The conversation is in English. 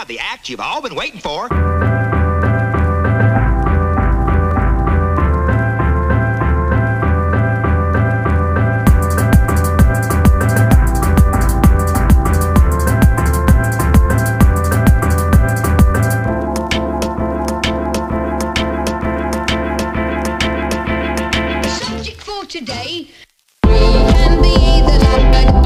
now the act you've all been waiting for. Subject for today, we can be the